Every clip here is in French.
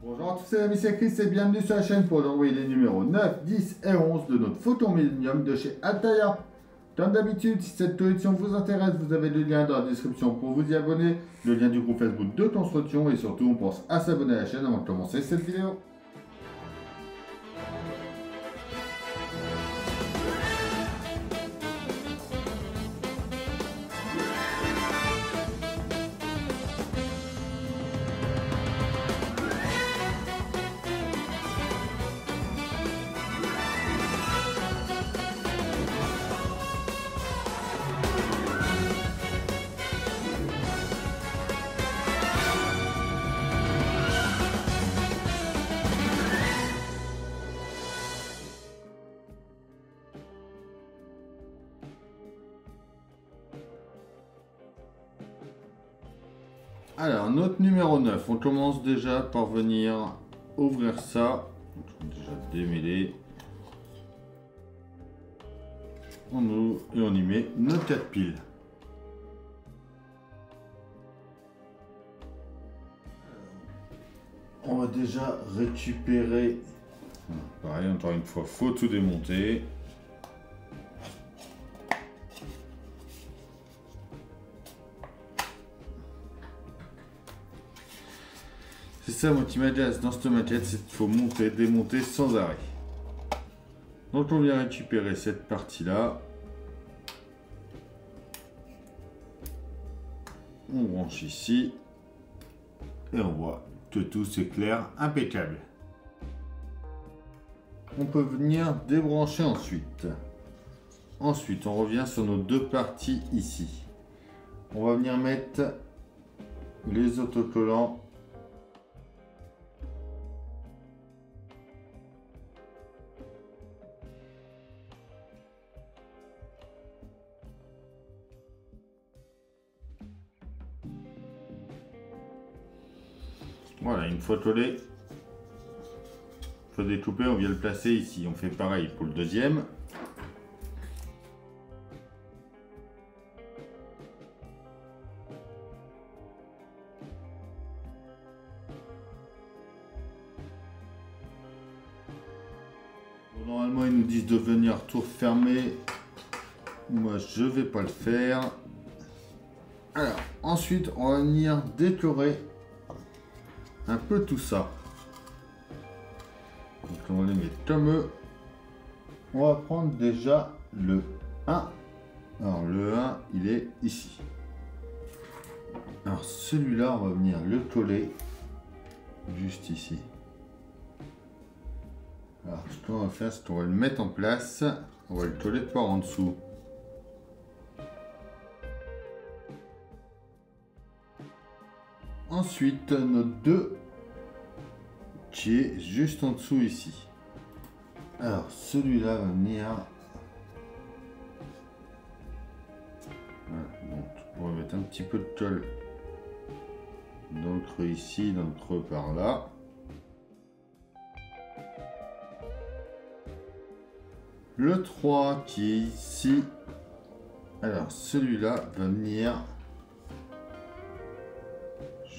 Bonjour à tous, c'est l'ami c'est Chris et bienvenue sur la chaîne pour envoyer les numéros 9, 10 et 11 de notre photo Millennium de chez Altaïa. Comme d'habitude, si cette collection vous intéresse, vous avez le lien dans la description pour vous y abonner, le lien du groupe Facebook de construction et surtout on pense à s'abonner à la chaîne avant de commencer cette vidéo. Alors, notre numéro 9, on commence déjà par venir ouvrir ça. Donc, déjà démêler. On ouvre et on y met nos 4 piles. On va déjà récupérer. Pareil, encore une fois, faut tout démonter. Ça moi qui m'agace dans cette maquette, c'est qu'il faut monter, démonter sans arrêt. Donc on vient récupérer cette partie-là. On branche ici. Et on voit que tout s'éclaire impeccable. On peut venir débrancher ensuite. Ensuite, on revient sur nos deux parties ici. On va venir mettre les autocollants Voilà, une fois collé, faut découper, on vient le placer ici. On fait pareil pour le deuxième. normalement, ils nous disent de venir tout fermer. Moi, je vais pas le faire. Alors, ensuite, on va venir décorer un peu tout ça. Donc on les mettre comme eux. On va prendre déjà le 1. Alors le 1, il est ici. Alors celui-là, on va venir le coller juste ici. Alors ce qu'on va faire, c'est qu'on va le mettre en place. On va le coller par en dessous. Ensuite, nos deux qui est juste en dessous ici. Alors, celui-là va venir... on va mettre un petit peu de colle dans le creux ici, dans le creux par là. Le 3 qui est ici. Alors, celui-là va venir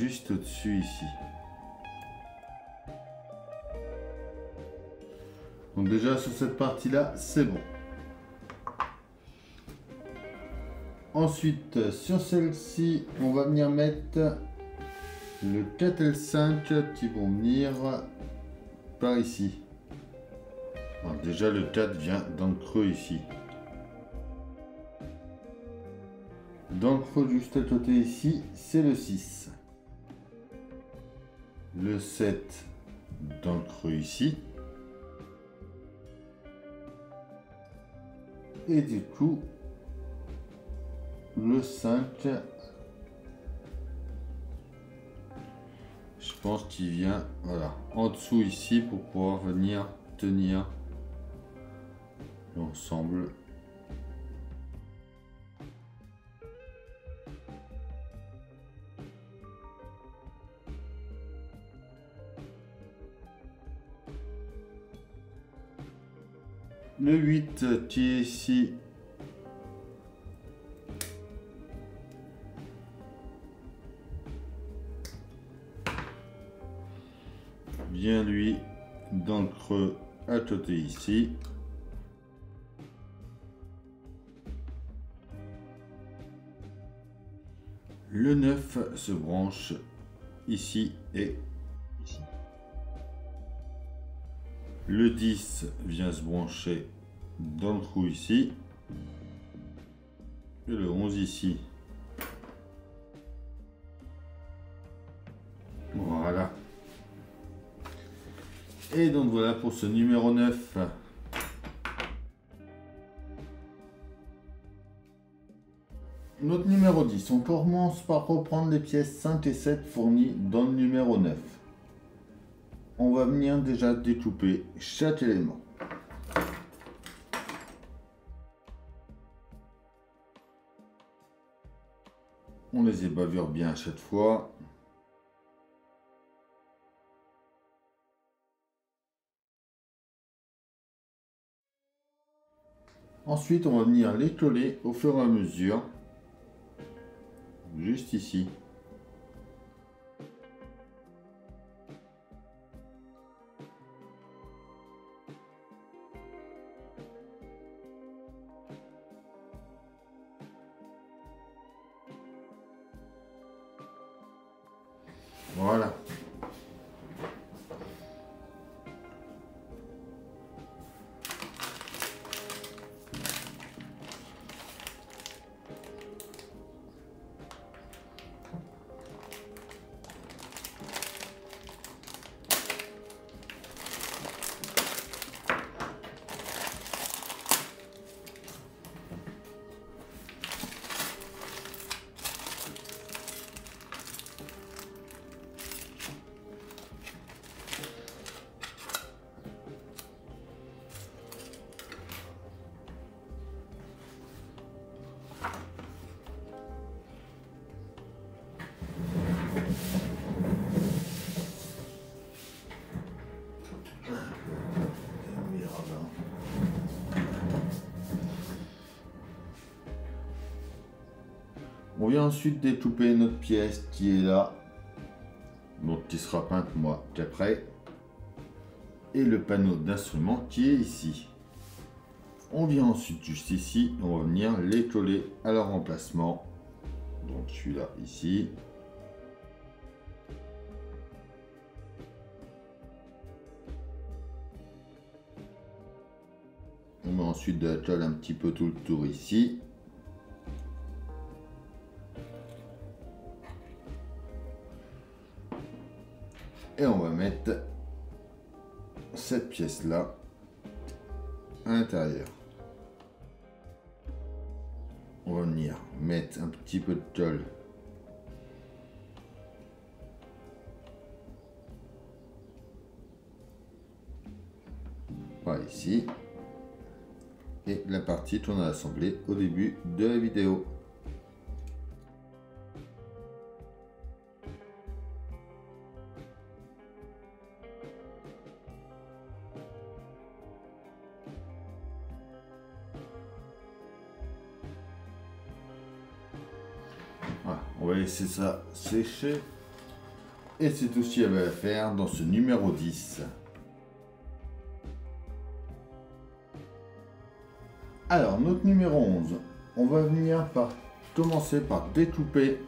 juste au-dessus ici. Donc déjà sur cette partie-là, c'est bon. Ensuite, sur celle-ci, on va venir mettre le 4L5 qui vont venir par ici. déjà le 4 vient dans le creux ici. Dans le creux juste à côté ici, c'est le 6. Le 7 dans le creux ici. Et du coup, le 5, je pense qu'il vient voilà, en dessous ici pour pouvoir venir tenir l'ensemble Le 8 qui est ici. vient lui dans le creux à côté ici. Le 9 se branche ici et Le 10 vient se brancher dans le trou ici. Et le 11 ici. Voilà. Et donc voilà pour ce numéro 9. Notre numéro 10, on commence par reprendre les pièces 5 et 7 fournies dans le numéro 9. On va venir déjà découper chaque élément. On les ébavure bien à chaque fois. Ensuite, on va venir les coller au fur et à mesure, juste ici. Voilà. On vient ensuite découper notre pièce qui est là, donc qui sera peinte moi qu'après, et le panneau d'instrument qui est ici. On vient ensuite juste ici, on va venir les coller à leur emplacement. Donc celui-là ici. On met ensuite de la toile un petit peu tout le tour ici. Et on va mettre cette pièce là à l'intérieur. On va venir mettre un petit peu de tôle par ici et la partie qu'on a assemblée au début de la vidéo. Ça sécher. Et c'est tout ce à faire dans ce numéro 10. Alors, notre numéro 11, on va venir par commencer par découper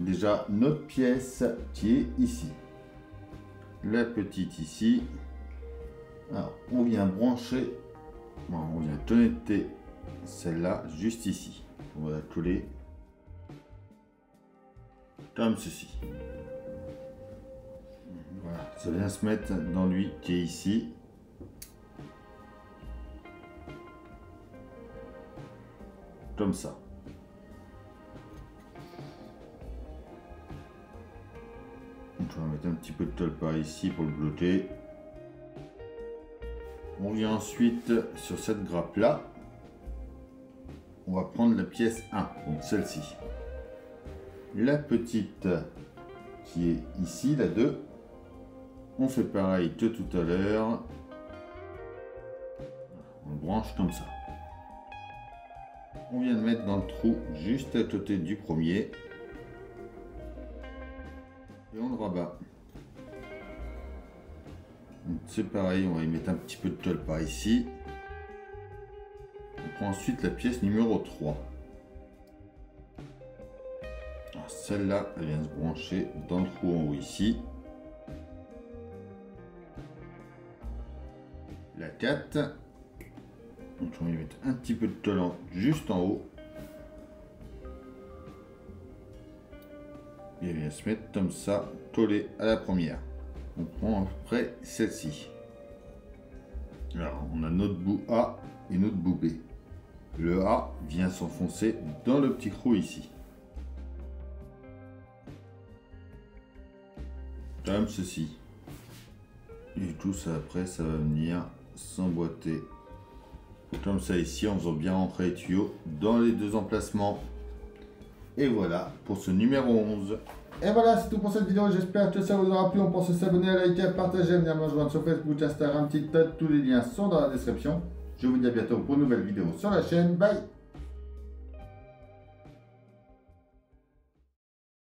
déjà notre pièce qui est ici. La petite ici. Alors, on vient brancher, on vient connecter celle-là juste ici. On va la coller comme ceci. Voilà, ça vient se mettre dans lui qui est ici. Comme ça. Donc on va mettre un petit peu de tôle par ici pour le bloquer. On vient ensuite sur cette grappe là. On va prendre la pièce 1, donc celle-ci la petite qui est ici, la 2. On fait pareil que tout à l'heure. On branche comme ça. On vient de mettre dans le trou juste à côté du premier. Et on le rabat. C'est pareil, on va y mettre un petit peu de toile par ici. On prend ensuite la pièce numéro 3. Celle-là, elle vient se brancher dans le trou en haut ici. La 4. Donc on va y mettre un petit peu de toile juste en haut. Et elle vient se mettre comme ça, collée à la première. On prend à peu près celle-ci. Alors, on a notre bout A et notre bout B. Le A vient s'enfoncer dans le petit trou ici. Comme ceci. Et tout ça après, ça va venir s'emboîter comme ça ici en faisant bien rentrer les tuyaux dans les deux emplacements. Et voilà pour ce numéro 11. Et voilà, c'est tout pour cette vidéo. J'espère que ça vous aura plu. On pense s'abonner, à liker, à partager, à venir me rejoindre sur Facebook, Instagram, TikTok. Tous les liens sont dans la description. Je vous dis à bientôt pour une nouvelle vidéo sur la chaîne. Bye